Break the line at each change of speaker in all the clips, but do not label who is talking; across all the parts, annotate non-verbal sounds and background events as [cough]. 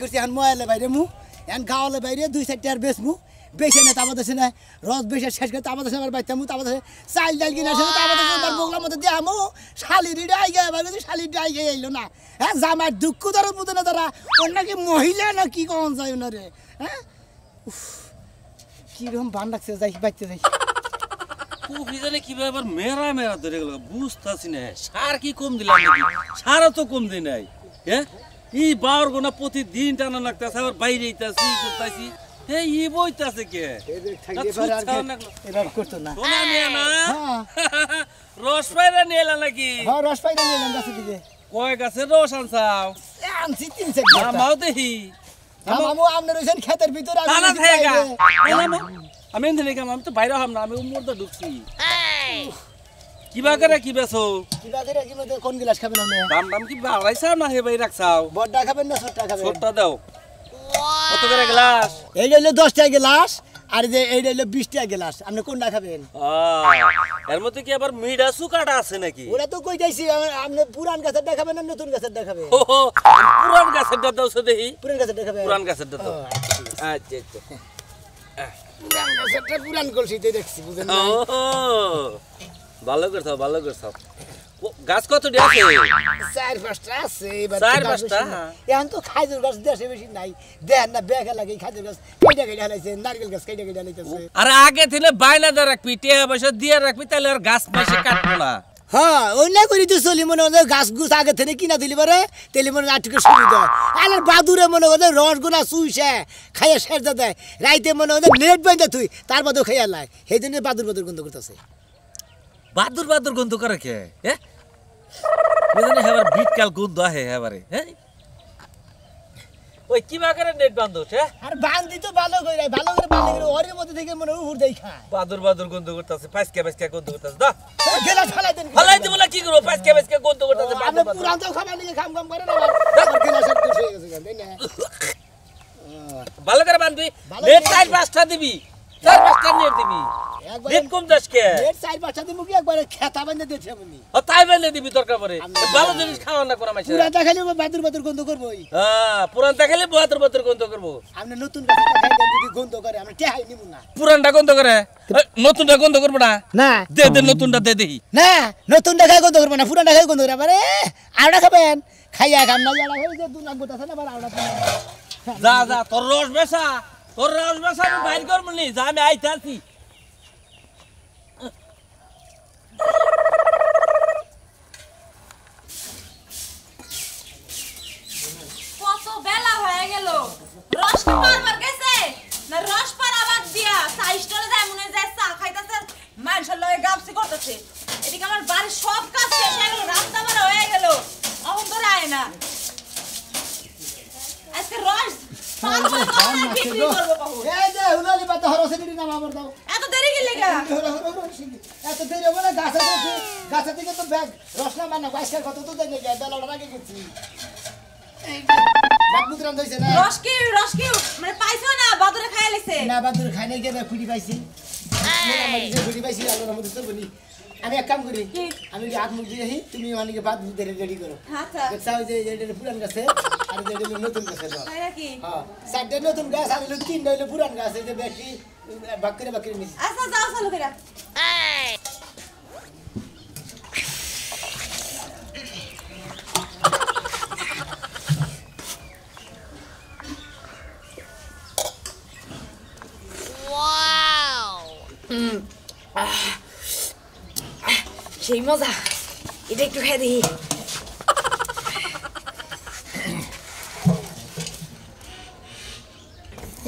করছি এখন ময়ালে বাইরে মু এখন গাওয়ালে বাইরে দুই চারটে আর বেশ মু। বেশি না তাবাদ আছে না রস বেশি শেষ করে তাবাদ আছে আমার বাইতে মু তাবাদ আছে চাইল ডাইল কিনা আছে তাবাদ আছে বগলার মধ্যে দিয়ে আমু শালি রিডে আই গিয়ে এবার কিন্তু শালি আই গিয়ে আইলো না। হ্যাঁ জামার দুঃখ ধরো বুঝে না তারা অন্য কি মহিলা না কি কখন যায় ওনারে হ্যাঁ? উফ, কীরকম বান লাগছে যাই বাইতে যাই।
কফি জানে কীভাবে আবার মেরা মেরা ধরে গেল বুঝতেছি না। সার কি কম দিলাম নাকি? সারও তো কম দিই নাই হ্যাঁ? এই বাউর গোনা প্রতিদিন টানা লাগতেছে আবার বাইরে ইতাছি করতেছি হে ই বইতাছে কে? না, না।
এবার করতো না।
সোনা নিয়ে না? [laughs]
হ্যাঁ।
রস পাইরা নিয়ে নাকি?
হ্যাঁ রস পাইলে নিলাম গাছের দিকে।
কয় গাছে রস আনছাও?
আনছি তিন চার।
আমাও দেখি।
মামু আপনি রয়েছেন ক্ষেতের ভিতরে আমি রয়েছি
থাকা
বাইরে।
আমি নাকি আমি তো বাইরে হম না আমি উম্মর তো ঢুকছি। কিবা করে কি বেছো
কিবা করে কি কোন গিলাস খাবেন আপনি
দাম দাম কি বাড়াইছাও না হে ভাই রাখছাও
বড়টা খাবেন না ছোটটা খাবেন
ছোটটা দাও। কত করে গ্লাস
এইটা হইল দশটা গিলাস আর যে এইটা হইল বিশটা গিলাস আপনি কোনটা খাবেন?
এর মধ্যে কি আবার মিডা সুকাটা আছে নাকি?
ওরা তো কই যাইছি আপনি পুরান গাছের দেখাবেন না নতুন গাছের দেখাবেন
পুরান গাছের দাও সে
পুরান গাছের দেখাবেন
পুরান গাছের দাও।
আচ্ছা,
আচ্ছা আচ্ছা।
পুরান গাছেরটা পুরান কলসিতে দেখছি বুঝেন না?
ভালো ভালো গাছ কত আছে?
চার পাঁচটা আছে
চার পাঁচটা?
এখন তো খাজুর গাছ দেশে বেশি নাই। দেখেন না বেগা লাগে খাজুর গাছ কেটে কেটে হালাইছে নারকেল গাছ কেটে কেটে হালাইতেছে
আর আগে থেকে বাইনা দিয়ে রাখবি টিয়া পয়সা দিয়ে রাখবি তাহলে আর গাছ বেশি কাটবো না।
হ্যাঁ অন্য করি তো চলি মনে হয় গাছ গুছ আগে থেকে কিনা দিলি পারে তেলি মনে আটকে সুবিধা আর বাদুরে মনে হয় রসগোলা চুইছে খাইয়া শেষ দেয় রাইতে মনে হয় নেট বাইন্দা তুই তার বাদেও খাইয়া লাই। সেই জন্য বাদুর বাদুর গন্ধ করতেছে।
বাদুর বাদুর গন্ধ করে কে? হ্যাঁ হেবার বিটকাল গন্ধ আহে হেবারে হ্যাঁ ওই কিবা করে নেট বান্ধব হ্যাঁ
আর বান্ধি তো ভালো করে ভালো করে ভালো করে ওরের মধ্যে থেকে মনে উহুর দেই খায়।
বাদুর বাদুর গন্ধ করতেছে পাঁচকে পাঁচকে গন্ধ করতেছে দা
গেলা ফালাই দেন।
ফালাই দিব না কি করব? পাঁচকে পাঁচকে গন্ধ করতেছে বাদুর
পুরান তো খাবার নিয়ে খাম খাম করে না আবার গেলা সব হয়ে গেছে
ভালো করে বান্ধবি নেট চার পাঁচটা দিবি চার পাঁচটা নেট দিবি।
একবার
নেট কম যাস কে?
নেট চার পাঁচটা দিমু কি একবারে খেতা বান্ধে দিয়েছে আপনি
ও তাই বেলে দিবি দরকার পরে
আমি-
ভালো জিনিস খাওয়া না করা মাইছে।
পুরা দেখালে বাদুর বাদুর গন্ধ করবোই
হ্যাঁ পুরানটা খেলে বাদুর বাদুর গন্ধ করব।
আপনি নতুন গাছ দেখাই দেন যদি গন্ধ করে আমরা টেহাই নিব না।
পুরানটা গন্ধ করে? নতুনটা গন্ধ করব না?
না।
দে দে নতুনটা দে দেখি।
না নতুন দেখাই গন্ধ করব না পুরান দেখাই গন্ধ করব আরে খাবেন? খাইয়া খাম না যারা যে দু নাক না আবার আওড়া
যা যা তোর রস বেসা তোর রস বেসা আমি বাইর করব নি যা আমি আইতে আছি
কত বেলা হয়ে গেল। রস কি পারবার গেছে? না রস পারাবার দিয়া চা স্টলে যায় মনে যায় চা খাইতেছে মানুষের লয়ে গাপসি করতেছে। এদিকে আমার বাড়ির সব কাজ শেষ হয়ে গেল রাস্তা আমার হয়ে গেল। অহন করে আয় না। আজকে রস এত দেরি
শিখি। এত দেরি হবে না গাছে গাছে থেকে তো ব্যাগ। রসনা মানা আজকের কত তো দেখে গিয়ে বেলাটা গেছি। যে, ব্যাগ মুদ্রান না?
রস কি রস কি মানে পাইছো না? বাদুরে খাইয়া লিছে?
না বাদুর খাই নাই গিয়ে খুঁড়ি পাইছি? আমার পাইছি আল্লাহর মধ্যে চলবো নি। আমি এক কাম করি
কি?
আমি হাত মুখ দিয়ে আহি, তুমি অনেকে ভাত রেডি করো।
আচ্ছা।
দেখছা যে এটা পুরান গাছে আর এটা নতুন গাছে হ্যাঁ চারটে নতুন গাছ আর তিনটা হলো পুরান গাছ এই যে ব্যাগটি বাক্করে বাক্করে নিছি।
আচ্ছা যাও চালু করে সেই মজা, এটা একটু খেয়ে দেখি।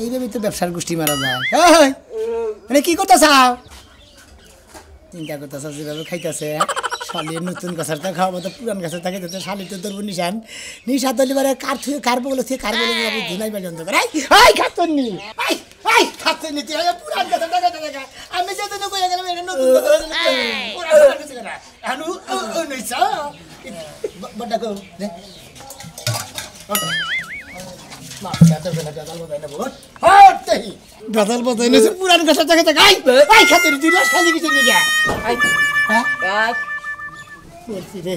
এইভাবে তো ব্যবসার গোষ্ঠী মারা যায়। মানে কি করতে চাও চিন্তা করতে চাও যেভাবে খাইতেছে শালির নতুন গাছের তা খাওয়াবো, তো পুরান গাছের থাকে, তো শালি তো ধরবো নিশান। নিশা ধরলে পারে কার থুয়ে, কার বলে থুয়ে, কার বলে ধুনাই পর্যন্ত করে আই আই আই খাতন আগে পুরান গাছের টাকা টাকা তো কইয়া গেলাম এটা নতুন গাছের পুরান গাছের টাকা আনু ও নিশা বড় কো দে মা চাটা বেলা চাটা বলে না বহুত হট তেহি গাছাল বসাই নিয়েছে পুরান গাছের জায়গা থেকে আই আই খাতে তুই রস খালি কিছু নিয়ে যা
আই
হ্যাঁ
আই
বলছি রে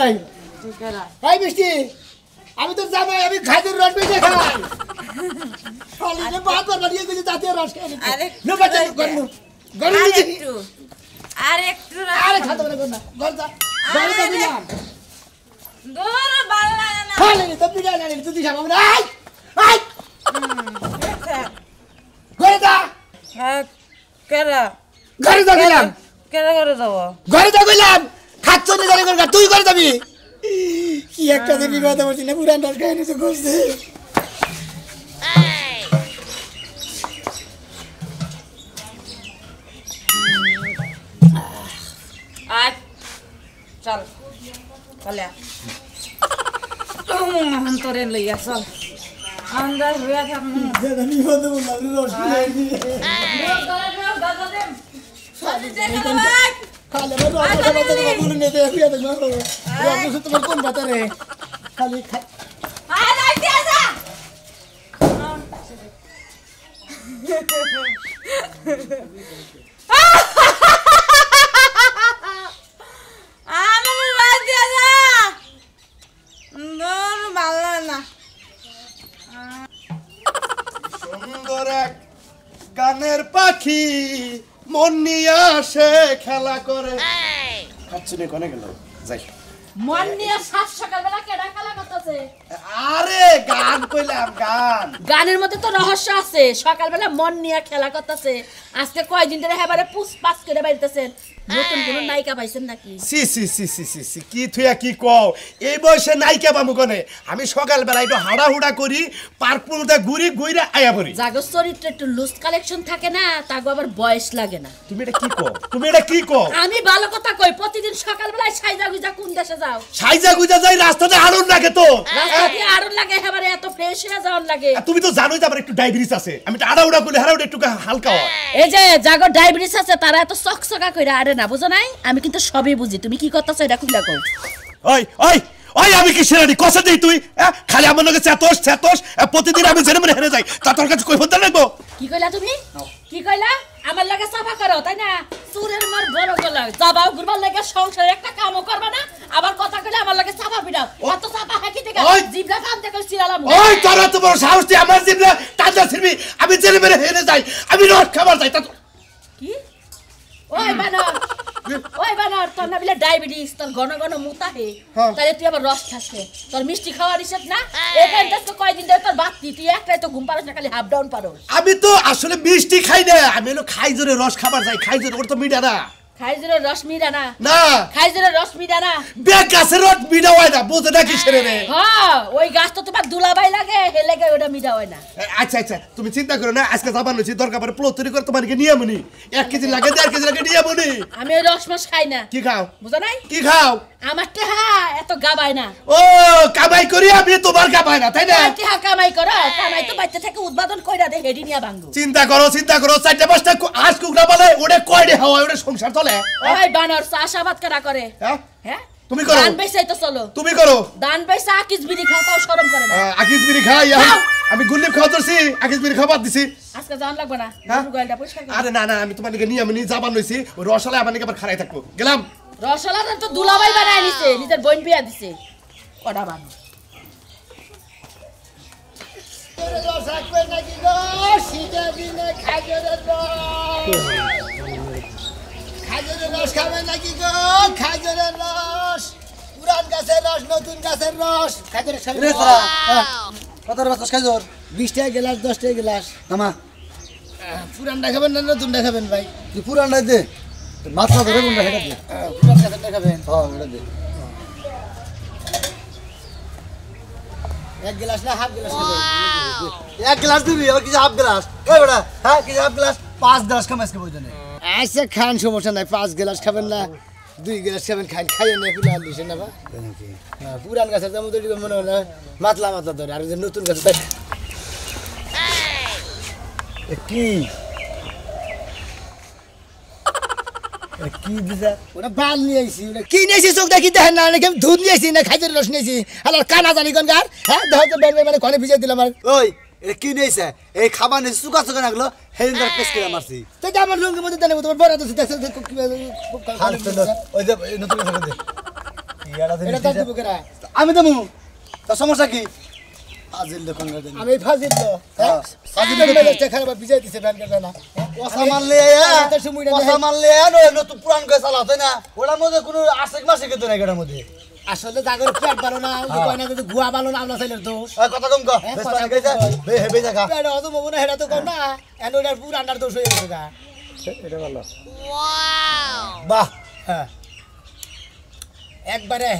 এই এই মিষ্টি আমি তো জামাই আমি খাজুর রস বেঁচে খাই খালি রে বাদ বার বাড়িয়ে গেছি জাতীয় রস খাই
আরে
নো গরম গরম
আর একটু আর একটু
আরে খাতে পারে না গর যা গর যা দিলাম
দূর ভালো না
খালি তো পিড়া না তুই দিশা বাবা আই আই ঘরে যা।
হ্যাঁ কেরা?
ঘরে যা গেলাম
কেরা করে দেবো?
ঘরে যা গেলাম খাচ্ছ নি জানি করে তুই করে যাবি কি একটা দেবি কথা বলছি না পুরান খাই নিছে করছে
অন্তরে লইয়া চল আন্দাজ হইয়া থাক
দাদা নিবন্ধ বললাম রস খাই নিয়ে খালি আমার রস খাবার তো তোমার বলে নেবে ফিরে দেখো রস তোমার কোন বাতারে খালি খাই
আমার বাদ দিয়া যা দূর ভালো লাগে না
সুন্দর এক গানের পাখি মন নিয়ে আসে খেলা করে। খাচ্ছুনি কোনে গেল? যাই।
মন নিয়ে সাত সকালবেলা কেডা খেলা করতেছে?
আরে গান কইলাম গান।
গানের মধ্যে তো রহস্য আছে। সকালবেলা মন নিয়ে খেলা করতেছে। আজকে কয়দিন ধরে হেবারে পুষ পাস করে বাড়িতেছেন নতুন কোন নায়িকা পাইছেন নাকি?
সি সি সি সি সি সি কি থুয়া কি কও? এই বয়সে কোনে? আমি সকালবেলা একটু হাড়া হুড়া করি পার্ক পুলতে ঘুরি ঘুরে আয়া পড়ি।
জাগর চরিত্রে একটু লুজ কালেকশন থাকে না তাগো আবার বয়স লাগে না।
তুমি এটা কি কও? তুমি এটা কি কও?
আমি ভালো কথা কই প্রতিদিন সকালবেলায় সাইজা গুজা কোন দেশে যাও?
সাইজা গুজা যাই রাস্তাতে আড়ন লাগে তো।
রাস্তা দিয়ে আরন লাগে হেবারে এত ফ্রেশ হয়ে যাওয়ার লাগে।
তুমি তো জানোই যে আমার একটু ডায়াবেটিস আছে। আমি তো আড়া উড়া করলে হাড়া একটু হালকা হয়।
এই যে জাগর ডায়াবেটিস আছে তারা এত চকচকা কইরা আরে না বুঝো নাই? আমি কিন্তু সবই বুঝি। তুমি কি করতেছো এটা খুলে কও
ওই ওই ওই আমি কি সেরানি কষা দিই তুই? খালি আমার লগে চেতোস চেতোস প্রতিদিন আমি জেনে মনে হেরে যাই। তা তোর কাছে কই ফোন লাগবো
কি কইলা তুমি? কি কইলা? আমার লাগে সাফা করো তাই না? চুরের মার বড় গলা যাবাও গুরবার লাগে সংসারে একটা কামও করবা না আবার কথা কইলে আমার লাগে সাফা পিটাও অত সাফা হাকি থেকে
ওই!
জিবলা কাম থেকে চিরালাম
ওই তোরা তো বড় সাহস তুই আমার জিবলে টাটা ছিড়বি আমি জেনে মেরে হেরে যাই। আমি রস খাবার যাই তা
ওই বানর ওই বানর তোর না বিলে ডায়াবেটিস তোর ঘন ঘন মুতা হে।
হ্যাঁ।
তাহলে তুই আবার রস খাস তোর মিষ্টি খাওয়ার ইচ্ছা না? এখান থেকে তো কয়দিন ধরে তোর বাদ তুই একটাই তো ঘুম পারস না খালি হাফ ডাউন পারস
আমি তো আসলে মিষ্টি খাই না আমি হলো খাই জোরে রস খাবার যাই খাই জোরে ওর তো মিডা না।
খাইজের রশ্মি মিরা না। খাইজের রশ্মি দানা
বেগ গাছের রস মিডা হয় না বুঝে না কি সেরে রে?
হ্যাঁ ওই গাছ তো তোমার দুলাবাই লাগে হে লাগে ওটা মিটা হয় না।
আচ্ছা আচ্ছা তুমি চিন্তা করো না আজকে যাবার নছি দরকার পড়ে প্লট তৈরি করে তোমাকে নিয়ে মনি এক কেজি লাগে দেড় কেজি লাগে নিয়ে মনি
আমি রস মাস খাই না।
কি খাও?
বুঝো নাই?
কি খাও?
আমার টেহা এত না।
ও কামাই করি আমি তোমার না তাই না?
টেহা কামাই করো কামাই তো বাচ্চা থেকে উৎপাদন কইরা দে হেডি নিয়া
চিন্তা করো চিন্তা করো চারটে পাঁচটা আজ কুকড়া বলে কয়ডে হাওয়া ওটা সংসার চলে?
ওই বানর চাষাবাদ করা করে?
হ্যাঁ?
হ্যাঁ?
তুমি করো।
দান বেচাই তো চলো।
তুমি করো।
দান বেচা আকিস বিড়ি খাও তাও শরম করে না।
আহ, আকিস বিড়ি খাই আমি গুল্লিপ খাওয়া ধরছি আকিস বিড়ি খাবার দিছি।
আজকে জান লাগবে না।
হ্যাঁ? আরে না না আমি তোমার নিয়ে আমি নিয়ে যাবার নইছি রসালে আমার নিকে আবার খারাই থাকব। গেলাম।
রসলা তো দুলাবাই বানায় নিছে নিজের বোন বিয়া দিছে। কটা বানো?
রস খাজরের রস খাবে নাকি গো খাজরের রস পুরান গাছের রস নতুন গাছের রস খাজরের খাবে
কত বাতাস খাই জোর
বিশ টাকা গ্লাস। দশ টাকা গ্লাস
আমা
পুরানটা খাবেন না নতুনটা খাবেন ভাই?
তুই পুরানটাই দে। মাথা ধরে কোনটা হেঁটে দে।
আহ, পুরান
হ্যাঁ হেঁটে দে।
এক গ্লাস না হাফ গ্লাস
এক গ্লাস দিবি আবার কিছু হাফ গ্লাস। ওই বেটা হ্যাঁ কিছু হাফ গ্লাস পাঁচ গ্লাস খাম আজকে
আচ্ছা খান সমস্যা নাই পাঁচ গ্লাস খাবেন না দুই গ্লাস খাবেন খান খাইয়ে নেই ফুলে আর দিছে না বা। হ্যাঁ, পুরান গাছের এদিকে মনে হলো মাতলা মাতলা ধরে আর যে নতুন গাছ
কি এ কি দিছা?
ওটা বাল নিয়ে আইছি ওটা কি নিয়েছি চোখ দেখি দেখেন না নাকি আমি দুধ নিয়েছি না খাইতে রস নিয়েছি আর কানা জানি কোন গার হ্যাঁ দেখো তো বের মানে কনে ভিজে দিলাম আর।
ওই এটা কি নিয়েছে এই খাবার নিয়েছে চুকা চুকা লাগল হেদিন তার পেস করে মারছি।
তো আমার লুঙ্গির মধ্যে দিলে তোমার বড় দেখছ।
ওই যে নতুন
এটা দিব কেরা?
আমি দেবো। তোর সমস্যা কি? দোকান
আমি ফাজিল তো
হ্যাঁ।
ফাজিল মেজাজটা খারাপ বিজয় দিছে ব্যান কাটা না
মারলে মারলে নতুন পুরান করে চালাতে না। ওটার মধ্যে কোনো আশেক মাসে কিন্তু নাই এটার মধ্যে।
আসলে জাগর পেট ভালো না ওই কয় যদি গুয়া ভালো না আমরা ছেলের দোষ
কথা কম কর
হ্যাঁ,
বেশ
কথা
পানি খাইছে?
কম কর।
বে হেবে জায়গা
পেট হজম হব না সেটা তো কম না। এন ওটার পুরো আন্ডার দোষ হয়ে গেছে গা।
এটা ভালো। বাহ।
হ্যাঁ। একবারে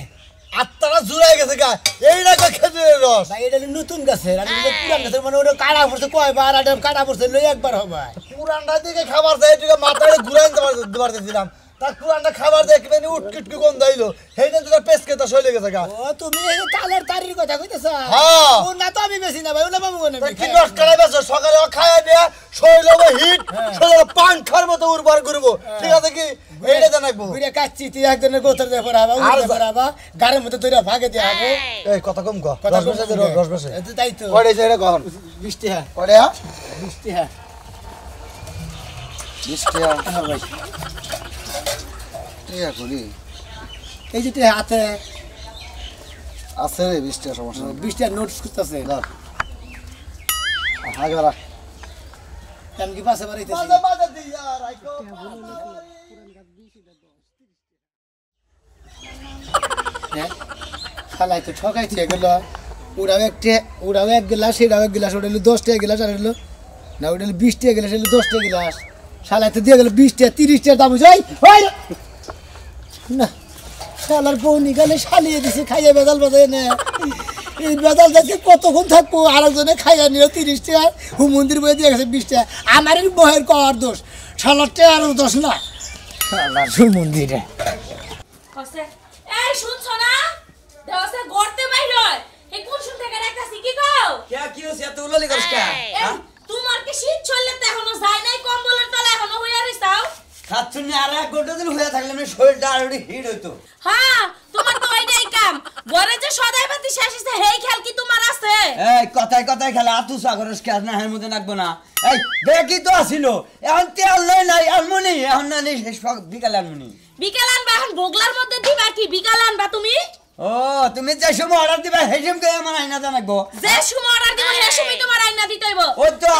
আত্মারা জুড়াই গেছে গা। এইটা কই খেজুরের রস?
ভাই এটা নতুন গাছের আর পুরান গাছের মানে ওটা কাটা পড়ছে কয়বার আর কাটা পড়ছে লই একবার হবে
পুরানটা দিকে খাবার দেয় তুই মাথায় ঘুরাই দিতে পারতেছিলাম তার পুরানটা খাবার দেয় কিনে উটকিটকি কোন দাইলো সেইটা তোরা পেস্ট খেতে শৈলে গেছে গা।
ও তুমি এই তালের তারির কথা কইতেছ?
হ্যাঁ।
ও না তো আমি বেশি না ভাই ওলা বাবু
তা কি রস কালাই বেছো সকালে ও খায় দেয়া শৈল হিট শৈল পাংখার মতো উর্বর করব। ঠিক আছে কি? এইটা জানাকবো
বুড়ে কাচ্চি তুই একজনের গোতর দিয়ে পড়াবা উড়ে পড়াবা গাড়ির মধ্যে তুই ভাগে দিয়ে হবে
এই কথা কম কর দে, রস- রস বসে
তাই তো।
কয়টা এটা কখন?
বৃষ্টি হ্যাঁ।
কয়টা? হ্যাঁ।
বৃষ্টি এই যে হাতে
আছে রে সমস্যা
নোটস করতেছে আমি কি পাশে হ্যাঁ? খালাই তো ওরাও একটা ওরাও এক গ্লাস এক গ্লাস ওটা হলো দশ টাকা গ্লাস আর হলো না ওটা হলো বিশ গ্লাস হলো দশ টাকা গ্লাস। শালাই তো দিয়ে গেল বিশ টাকা তিরিশ টাকা দাম হয়েছে। ওই, না শালার বউ নিকালে শালিয়ে দিছে খাইয়ে বেদাল বাজায় না। এই বেদাল যাচ্ছে কতক্ষণ থাকব? আর একজনে খাইয়া নিল তিরিশ টাকা হু মন্দির বয়ে দিয়ে গেছে বিশ টাকা আমারই বহের কর দোষ শালার টাকা আরও দোষ না। শালার সুমন্দিরে
কসে এই শুনছো না? দেওসে গড়তে বাইর হয়। এই কোন শুন থেকে একটা সিকি কও?
কে কি হইছে এত উলালি করিস কে?
তোমার কি শীত চললে তো এখনও যায় নাই কম্বলের তলে এখনও হইয়া রইছাও।
খাচ্ছুনি আর এক ঘণ্টা দিন হয়ে থাকলে মানে শরীরটা আর একটু হিট হইতো।
হ্যাঁ তোমার তো ওইটাই কাম। ঘরে যে সদাই বাতি শেষ হইছে হেই খেয়াল কি তোমার আছে?
এই কথায় কথায় খেলে আতু সাগরের ক্যাশ না হের মধ্যে নাকবো না। এই দেখি তো আসিল এখন তেল লই নাই আনমনি এখন না নেই শেষ বিকালে আনমনি
বিকাল আনবা এখন বগলার মধ্যে দিবা কি? বিকাল আনবা তুমি?
ও তুমি যে সময় অর্ডার দিবা হেসম কে আমার আইনা জানাকবো
যে সময় অর্ডার দিবা সেই সময় তোমার আইনা দিতে হইব।
ও তো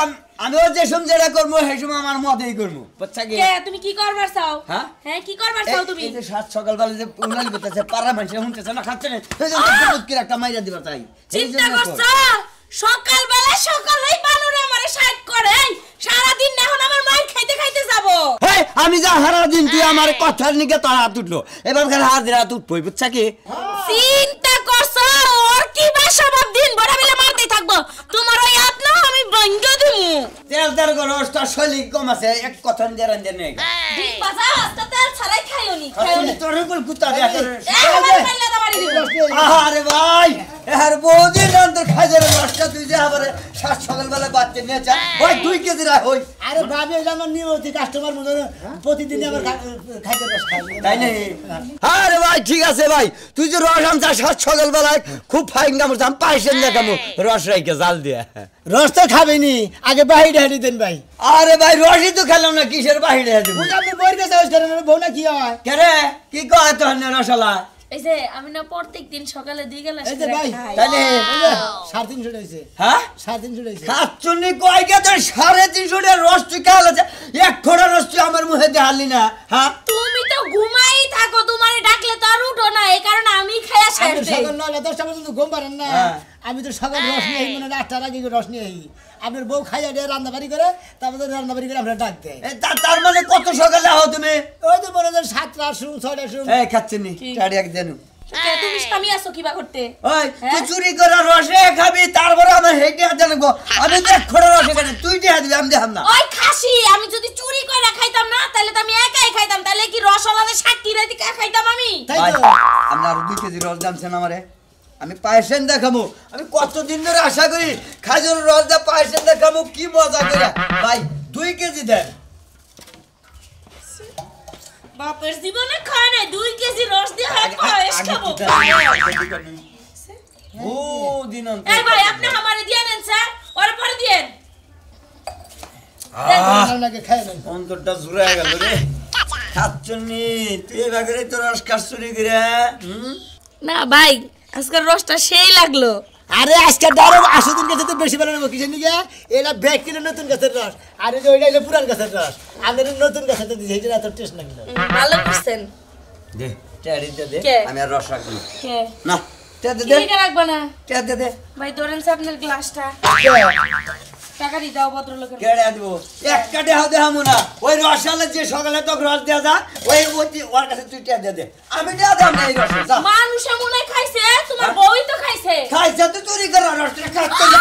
আমি ও যে সময় যেটা করব সেই সময় আমার মতেই করব। বুঝছা কি?
তুমি কি করবার চাও?
হ্যাঁ?
হ্যাঁ কি করবার চাও তুমি?
এই যে সাত সকালবেলা যে উনালি করতেছে পাড়া মানুষের হুনতেছে না খাচ্ছে না সেই জন্য একটা মাইরা দিবা তাই
চিন্তা করছ? সকালবেলা সকালেই বানরে আমারে সাইড করে। সারাদিন এখন আমার মাইর খাইতে খাইতে যাব।
হেই, আমি যা হারা দিন তুই আমার কথার নিকে তোর হাত উঠল। এবার খালি হাত দিয়ে হাত উঠবই বুঝছা কি?
চিন্তা করছ? ওর কি বা স্বভাব? দিন বড় বেলা মারতেই থাকব। তোমার ওই হাত না আমি ভঙ্গ দিমু।
তেল তেল করো তোর শৈলী কম আছে এক কথা দিয়ে রান্ধে নেই।
দিন বাজাও আস্তে তেল ছাড়াই খাইও নি খাইও নি
তোর উপর কুত্তা দেয়া করে।
এ আমার পাল্লা দাবাড়ি দিব।
আরে ভাই এর বহুদিন অন্তর খাইদের নষ্ট তুই যে আবার সাত সকালবেলা বাচ্চা নিয়ে চা ওই দুই কেজি রাখ ওই।
আরে ভাবি এটা আমার নিয়মিত কাস্টমার মতো প্রতিদিন আমার খা- রস খাই
তাই নেই আরে ভাই ঠিক আছে ভাই। তুই যে রস আনছা সাত সকালবেলায় খুব ফাইন কামড় আমি পাইছেন না রস রাইকে জাল দিয়ে।
রস তো খাবেনি আগে বাহিরে হাঁটি দেন ভাই।
আরে ভাই রসই তো খেলাম না কিসের বাহিরে
কাছে বউ না কি হয়?
কেরে? কি কয় তো রসলা?
এই যে আমি না প্রত্যেক দিন সকালে দিয়ে গেলাম
এই যে ভাই
তাইলে
সাড়ে তিনশো টাইছে
হ্যাঁ?
সাড়ে তিনশো টাইছে
সাতচন্নি কয় গে সাড়ে তিনশো টাকা রস তুই আছে এক খোড়া রস তুই আমার মুখে দেখালি না হ্যাঁ?
তুমি তো ঘুমাই থাকো তোমারে ডাকলে তো আর উঠো না এই কারণে আমি খাইয়া শেষ
সকাল নয়টা দশটা পর্যন্ত ঘুম পারেন না।
হ্যাঁ।
আমি তো সকাল রস নিয়ে মানে আটটার আগে রস নিয়ে আই। আপনার বউ খাইয়া দিয়ে রান্না বাড়ি করে তারপরে রান্না বাড়ি করে আমরা ডাক দেয়।
তার মানে কত সকালে হও তুমি?
ওই তো মনে হয় সাতটা আসুন ছয়টা আসুন।
হ্যাঁ খাচ্ছেন খাচ্ছিনি চারি এক দেনু
কে, তুমি স্বামী আসো কিবা করতে?
ওই তুই
হ্যাঁ?
চুরি করে রসে খাবি তারপরে আমার হেঁটে হাতে জানাব আমি তো খোড়া রসে খাই তুই দেহা দিবি আমি দেখাম না।
ওই খাসি আমি যদি চুরি করে খাইতাম না তাহলে তো আমি একাই খাইতাম। তাহলে কি খাইতাম আমি?
আরও দুই কেজি রস দামছেন আমারে। আমি পায়েসেন দেখাবো আমি কতদিন ধরে আশা করি খাজুর রস দা পায়েসেন দেখাবো কি মজা করে। ভাই দুই কেজি দেন।
বাপের জীবনে খায় নাই দুই কেজি রস দিয়ে
আগে-
পায়েস খাব
ও দিন।
এই ভাই আপনি আমারে দিয়ে নেন স্যার। ওর পরে দিয়েন।
আপনাকে খাই নেন
অন্তরটা জুড়ে গেল রে। খাচ্ছনি তুই তো রস খাচ্ছনি
না ভাই আজকাল রসটা সেই লাগল।
আরে আজকে ধরো আসো দিন গাছে তো বেশি নেব কিসের নিয়ে এটা ব্যাগ কিনে নতুন গাছের রস। আর এই যে ওইটা পুরান গাছের রস। আমাদের নতুন গাছের তো দিয়েছে এত টেস্ট না কিন্তু।
ভালো বুঝছেন
দে ট্যারি দে দে। আমি আর রস রাখব না। ট্যারি দে দে।
রাখবা না?
ট্যারি দে দে।
ভাই ধরেন আপনার গ্লাসটা টাকা দিয়ে দাও ভদ্রলোকের
কেড়ে দিব এক কাটে হাতে হামু না ওই রসালে যে সকালে তো রস দেয়া যা ওই ওই ওর কাছে তুই ট্যারি দে দে আমি দেয়া দাম এই রস
মানুষ মনে খাইছে তোমার বউই তো খাইছে
খাইছে তো চুরি করে খাইতে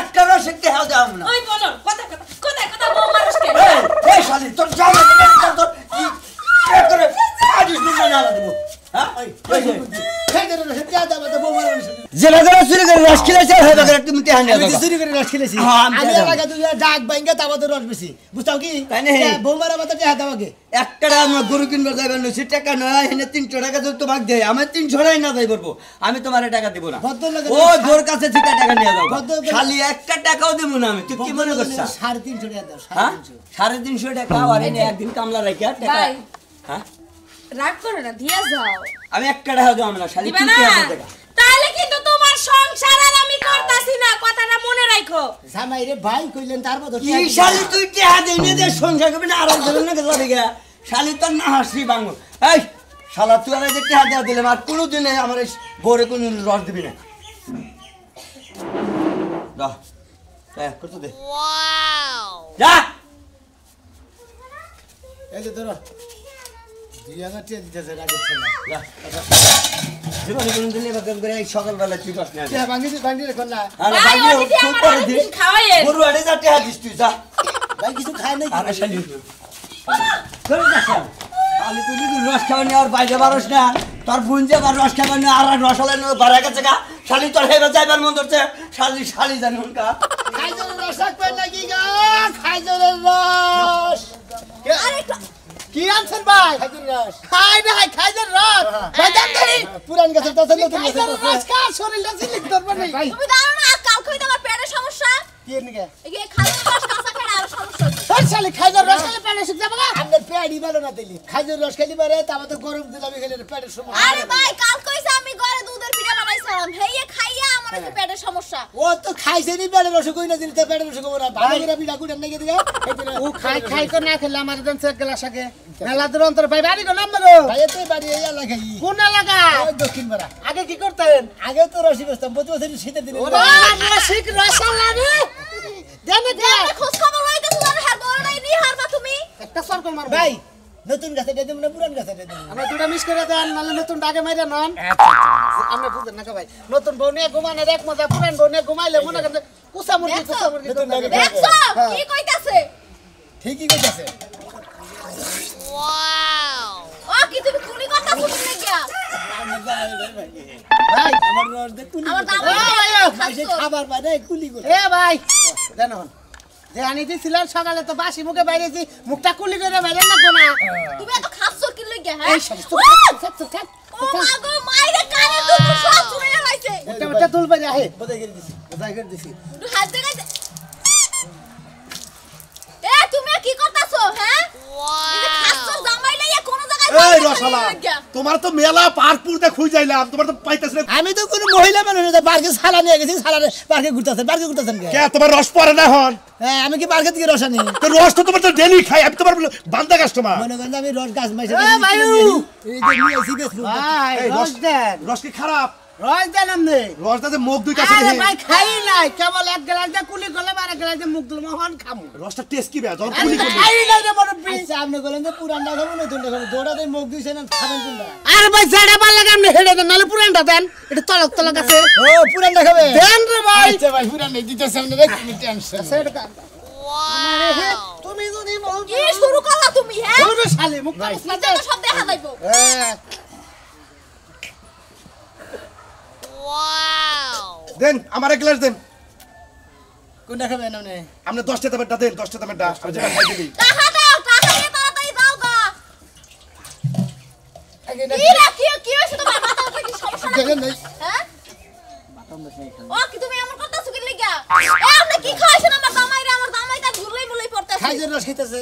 একটা রস একটা হাতে হামু না
ওই বলো কথা কথা কথা কথা বউ মানুষকে
এই এই শালি তোর জামা তোর কি করে আজিস নুন না দেব হ্যাঁ জেলা জেলা চুরি করে রস খেলেছে হয়ে তুমি
আমি তো চুরি করে রস খেলেছি।
হ্যাঁ, আমি
আমি তুই ডাক বাইঙ্গা তাবা তো রস বেশি। বুঝতাও কি?
তাই নাকি?
বউ মারা মাথা টেহা দাও আগে।
একটা আমার গরু কিনবার যাইবার নছি টাকা নয় এনে তিনশো টাকা যদি তোমাকে দেয় আমি তিনশো টাকাই না যাই পারব আমি তোমার টাকা দিব না। ও তোর কাছে টাকা নিয়ে যাব খালি একটা টাকাও দেবো না আমি। তুই কি মনে করছিস?
সাড়ে তিনশো টাকা সাড়ে
হ্যাঁ?
তিনশো।
টাকা আর একদিন কামলা রাখি আর টাকা হ্যাঁ?
রাগ করো না দিয়া যাও।
আমি একটা টাকা দেবো না খালি
দিবা
তুই
না? তাহলে কিন্তু তোমার সংসার আর আমি করতাছি না কথাটা মনে রাখো।
জামাই রে ভাই কইলেন তার মতো
কি শালি তুই টাকা দিয়ে নিয়ে দে সংসার করবি না আর একজনের নাকি যাবে গা শালি তোর না হাসি বাঙো এই শালা তুই আর যে টাকা দেওয়া দিলাম আর কোনো দিনে আমার বউরে কোনো রস দিবি না। যা হ্যাঁ কত দে। যা!
এই যে ধরো।
সকালবেলা তুই
রেখো না
ভাই,
কিছু খায় নাই
আরে শালি চলে যা। শালি তুই যদি রস নিয়ে আর বাইরে বারস না তোর বোন যে আবার রস নিয়ে আর রস হলে ঘরে গেছে গা শালি তোর হেবে যাইবার মন ধরছে শালি শালি জানি
রস রস কি আনছেন ভাই? খাইজের রস খাই না খাইজের রস ভাই দেন দেরি পুরান গাছের তো নতুন গাছের রস কা শরীর সিলিক লিখ না নেই
তুমি জানো না কালকে হইতে আমার পেটের সমস্যা।
কি নিকে?
এই খালি রস কাঁচা খেলে আর সমস্যা
তোর শালি খাইজলের রস খেলে পেটে শুক যাবে না আপনার পেটই ভালো না দিলি। খাইজলের রস খেলি পারে তারপর তো গরম দিলাম খেলে পেটের সমস্যা
আরে ভাই কাল কইছে আমি ঘরে দুধের পিঠা বানাইছিলাম। হেয়ে খাইয়া আমার একটু পেটের সমস্যা।
ও তো খাইছে নি পেটের রস কই না দিলি তো পেটের রস কই না। ভালো করে বিড়া কুড়ান নাকি দিকে?
ও খাই খাই করে না খেলে আমার দেন এক গ্লাস আগে মেলা দূর অন্তর ভাই বাড়ি গেলাম না
ভাই তো বাড়ি এই এলাকায়
কোন এলাকা?
ওই দক্ষিণ পাড়া।
আগে কি করতেন?
আগে তো রসি বেচতাম প্রতি বছর শীতের দিনে
রসিক রসালা রে। দেন
আমি খোঁজ খবর লইতেছি জানো হ্যাঁ বড় নাই নি হারবা তুমি
একটা সরকম মারবো।
ভাই নতুন গাছে দিয়ে দেবো না পুরান গাছে দিয়ে দেবো?
আমরা দুটা মিস করে দেন নাহলে নতুন ডাকে মাইরে নন। আমরা বুঝেন না ভাই? নতুন বউ নিয়ে ঘুমানোর এক মজা পুরান বউ নিয়ে ঘুমাইলে মনে করেন কুসা মুরগি কুসা মুরগি
দেখছ? কি কইতাছে?
ঠিকই কইতাছে।
ও কি তুমি কুলি কথা শুনি না গিয়া
ভাই আমার রস দে কুলি
আমার দাম
খাবার পায় না কুলি করে
এ ভাই। যে সকালে তো বাসি মুখে বাইরেছি মুখটা কুলি করে বাইরে না কোনা
তুমি এত খাচ্ছ কি লইগা হ্যাঁ?
এই সমস্ত
ও মা গো মাইরে কানে দুধ সব শুনে লাইছে
ওটা ওটা তুল বাইরে আহে।
বোঝাই করে দিছি বোঝাই করে দিছি।
তুই হাত দেখাইছে এ তুমি কি করতাছো হ্যাঁ? খাচ্ছ জামাই লাইয়া কোন জায়গায়
এই রসালা তোমার তো মেলা পার্কপুরতে খুঁজ যাইলাম তোমার তো পাইতেছ না।
আমি তো কোনো মহিলা মানুষ না পার্কে সালা নিয়ে গেছি সালা পার্কে ঘুরতেছেন পার্কে ঘুরতেছেন কে?
কে তোমার রস পরে না হন
হ্যাঁ আমি কি পার্কে থেকে রস আনি
তো রস তো তোমার তো ডেলি খাই আমি তোমার বান্দা কাস্টমার
মনে করেন আমি রস গাছ মাইছে
এ
এই যে নিয়ে আসি বেশ
ভাই
এই
রস
রস-
দেন।
রস কি খারাপ?
রস দেন আপনি।
রস দাতে মুখ দুই কাছে
আরে ভাই খাই নাই কেবল এক গ্লাস দিয়ে কুলি করলে আর এক গ্লাস দিয়ে মুখ দিলাম হন খামু।
রসটা টেস্ট কি বে যখন কুলি
তো খাই নাই রে মুরব্বি
আচ্ছা আপনি বলেন যে পুরানটা খাব নতুনটা খাব। দৌড়াতে মুখ দিয়েছেন খাবেন কোনটা?
আরে ভাই যেটা ভালো লাগে আপনি হেডে দেন নাহলে পুরানটা দেন। এটা তলক তলক আছে।
ও পুরানটা খাবে?
দেন রে ভাই।
আচ্ছা ভাই পুরান দিতেছে আপনি রেখে টেনশন
সেটা আমারে হে, তুমি যদি বল
কি শুরু করলা তুমি হ্যাঁ?
বলবে শালি মুখ
তো সব দেখা যাইবো।
দেন আমার এক গ্লাস দেন।
কোনটা খাবেন আপনি?
আপনি দশটা দামেরটা দেন দশটা দামেরটা আমি যেটা খাই দিবি। [laughs]
হ্যাঁ? ও কি তুমি এমন করতেছো কি লিগা? এ আপনি কি খাইছেন
ভাইজের রস খাইতেছে।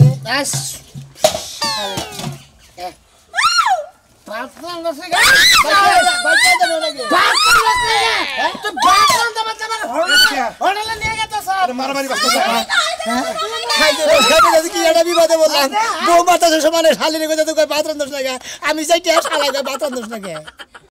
আমি চাইতে শালা কয় বাথরুম দোষ লাগে।